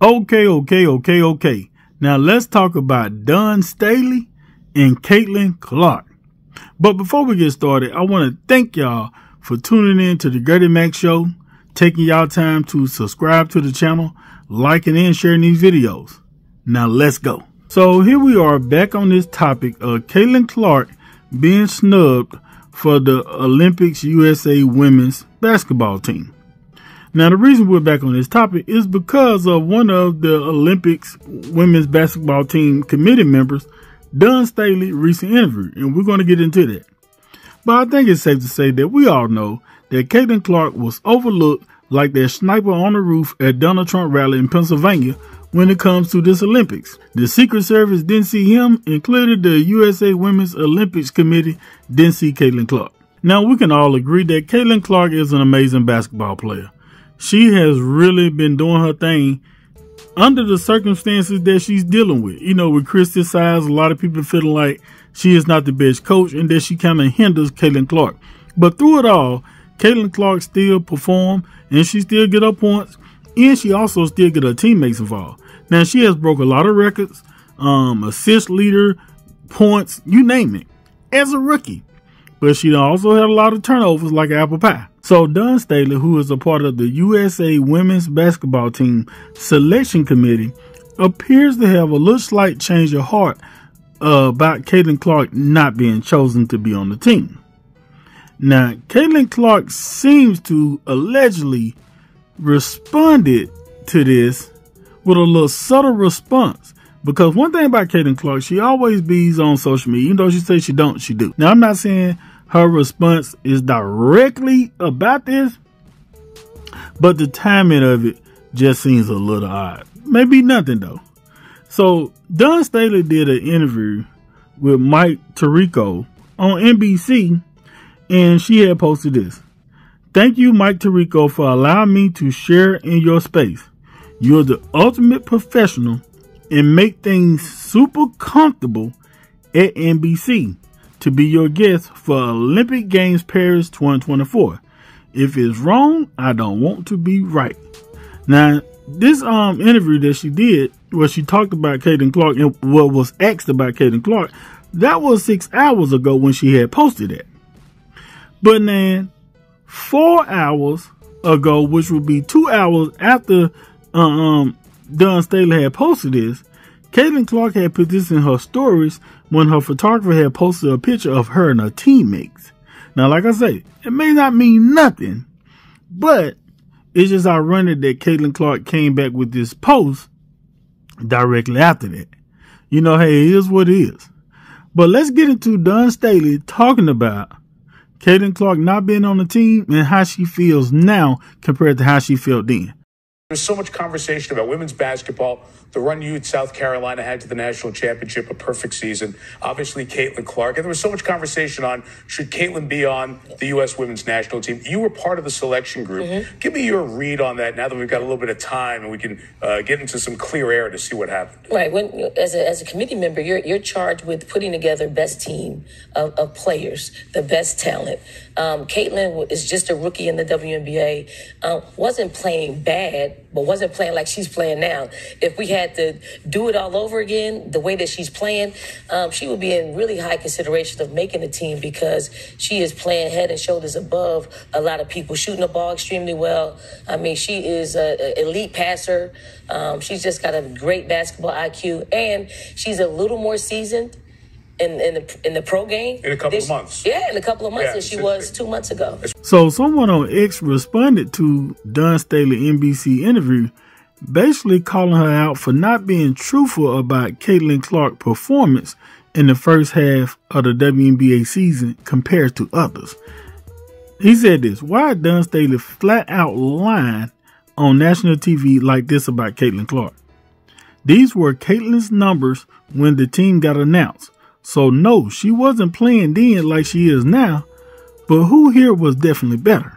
Okay, okay, okay, okay. Now let's talk about Dawn Staley and Caitlin Clark. But before we get started, I want to thank y'all for tuning in to the Gerty Mac Show, taking y'all time to subscribe to the channel, liking and sharing these videos. Now let's go. So here we are back on this topic of Caitlin Clark being snubbed for the Olympics USA women's basketball team. Now, the reason we're back on this topic is because of one of the Olympics women's basketball team committee members, Dawn Staley, recent interview, and we're going to get into that. But I think it's safe to say that we all know that Caitlin Clark was overlooked like that sniper on the roof at Donald Trump rally in Pennsylvania when it comes to this Olympics. The Secret Service didn't see him, clearly the USA Women's Olympics Committee didn't see Caitlin Clark. Now, we can all agree that Caitlin Clark is an amazing basketball player she has really been doing her thing under the circumstances that she's dealing with. You know, with Christie Sides, a lot of people feeling like she is not the best coach and that she kind of hinders Caitlin Clark. But through it all, Caitlin Clark still perform and she still get her points and she also still get her teammates involved. Now she has broke a lot of records, um, assist leader, points, you name it, as a rookie. But she also had a lot of turnovers like apple pie. So Dawn Staley, who is a part of the USA women's basketball team selection committee, appears to have a little slight change of heart uh, about Caitlin Clark not being chosen to be on the team. Now, Caitlin Clark seems to allegedly responded to this with a little subtle response. Because one thing about Caitlin Clark, she always bees on social media. Even though she says she don't, she do. Now, I'm not saying her response is directly about this, but the timing of it just seems a little odd. Maybe nothing though. So Dawn Staley did an interview with Mike Tirico on NBC, and she had posted this. Thank you, Mike Tirico, for allowing me to share in your space. You're the ultimate professional and make things super comfortable at NBC to be your guest for Olympic Games Paris 2024. If it's wrong, I don't want to be right. Now, this um interview that she did, where she talked about Caitlin Clark and what was asked about Caitlin Clark, that was six hours ago when she had posted it. But then, four hours ago, which would be two hours after uh, um Dawn Staley had posted this, Caitlin Clark had put this in her stories when her photographer had posted a picture of her and her teammates. Now, like I say, it may not mean nothing, but it's just ironic that Caitlin Clark came back with this post directly after that. You know, hey, it is what it is. But let's get into Dawn Staley talking about Caitlin Clark not being on the team and how she feels now compared to how she felt then. There's so much conversation about women's basketball the run you South Carolina had to the national championship, a perfect season. Obviously, Caitlin Clark. And there was so much conversation on should Caitlin be on the U.S. women's national team. You were part of the selection group. Mm-hmm. Give me your read on that now that we've got a little bit of time and we can uh, get into some clear air to see what happened. Right. When as a, as a committee member, you're, you're charged with putting together best team of, of players, the best talent. Um, Caitlin is just a rookie in the WNBA. Um, wasn't playing bad, but wasn't playing like she's playing now. If we had to do it all over again, the way that she's playing, um, she would be in really high consideration of making the team because she is playing head and shoulders above a lot of people, shooting the ball extremely well. I mean, she is an elite passer. Um, she's just got a great basketball IQ, and she's a little more seasoned in, in the in the pro game in a couple this, of months. Yeah, in a couple of months yeah, than she was two months ago. So someone on X responded to Dawn Staley NBC interview, basically calling her out for not being truthful about Caitlin Clark performance in the first half of the WNBA season compared to others. He said this, why Dawn Staley flat out lying on national TV like this about Caitlin Clark? These were Caitlin's numbers when the team got announced. So no, she wasn't playing then like she is now, but who here was definitely better?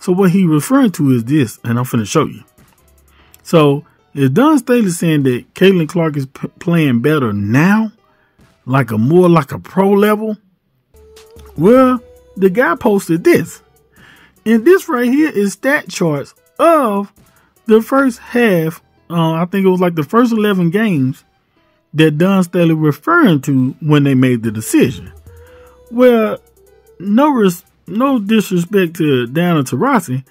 So what he referring to is this, and I'm finna show you. So is Dawn Staley saying that Caitlin Clark is playing better now, like a more like a pro level? Well, the guy posted this, and this right here is stat charts of the first half uh, I think it was like the first 11 games that Dawn Staley referring to when they made the decision. Well, no res- no disrespect to Diana Taurasi,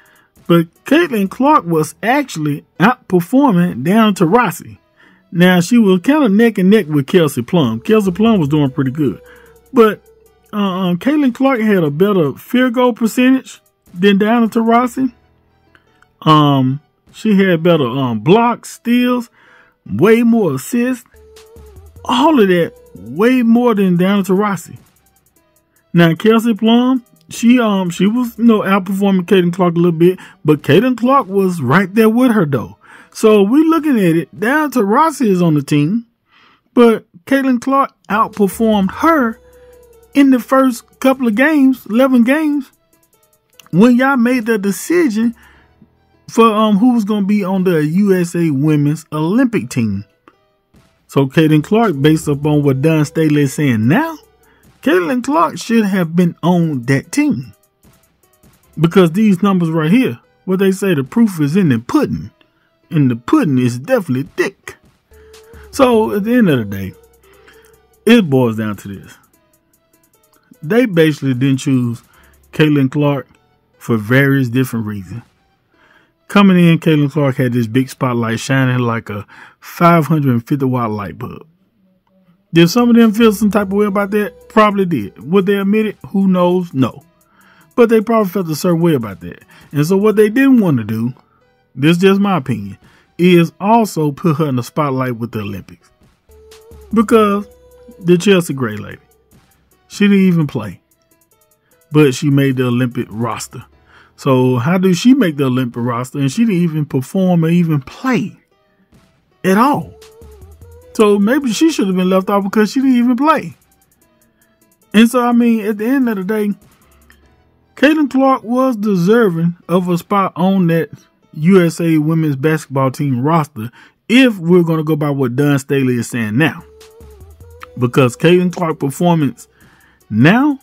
but Caitlin Clark was actually outperforming Diana Taurasi. Now she was kind of neck and neck with Kelsey Plum. Kelsey Plum was doing pretty good, but uh, um, Caitlin Clark had a better field goal percentage than Diana Taurasi. Um, she had better um blocks, steals, way more assists, all of that, way more than Diana Taurasi. Now Kelsey Plum, she um she was you know outperforming Caitlin Clark a little bit, but Caitlin Clark was right there with her though. So we looking at it, Diana Taurasi is on the team, but Caitlin Clark outperformed her in the first couple of games, eleven games, when y'all made the decision for um who was gonna be on the USA Women's Olympic team. So Caitlin Clark, based upon what Dawn Staley is saying now, Caitlin Clark should have been on that team. Because these numbers right here, what they say the proof is in the pudding. And the pudding is definitely thick. So at the end of the day, it boils down to this. They basically didn't choose Caitlin Clark for various different reasons. Coming in, Caitlin Clark had this big spotlight shining like a 550 watt light bulb. Did some of them feel some type of way about that? Probably did. Would they admit it? Who knows? No. But they probably felt a certain way about that. And so what they didn't want to do, this is just my opinion, is also put her in the spotlight with the Olympics. Because the Chelsea Gray lady, she didn't even play. But she made the Olympic roster. So how do she make the Olympic roster and she didn't even perform or even play at all? So maybe she should have been left off because she didn't even play. And so, I mean, at the end of the day, Caitlin Clark was deserving of a spot on that USA women's basketball team roster if we're going to go by what Dawn Staley is saying now. Because Caitlin Clark performance now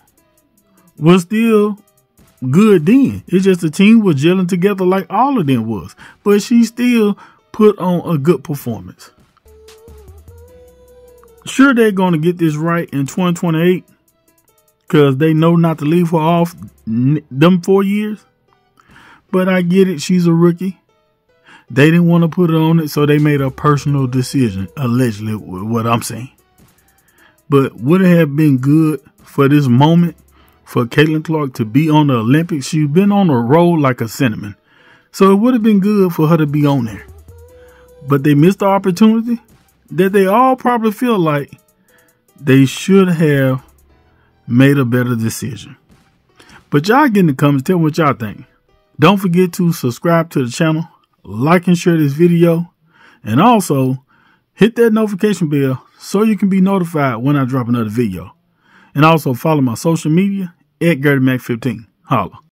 was still good then. It's just the team was gelling together like all of them was. But she still put on a good performance. Sure, they're going to get this right in 2028 because they know not to leave her off them four years. But I get it. She's a rookie. They didn't want to put it on it, so they made a personal decision, allegedly, what I'm saying. But would it have been good for this moment for Caitlin Clark to be on the Olympics? She's been on a roll like a cinnamon. So it would have been good for her to be on there. But they missed the opportunity that they all probably feel like they should have made a better decision. But y'all get in the comments, tell me what y'all think. Don't forget to subscribe to the channel, like and share this video, and also hit that notification bell so you can be notified when I drop another video. And also follow my social media at GertyMac15. Holla.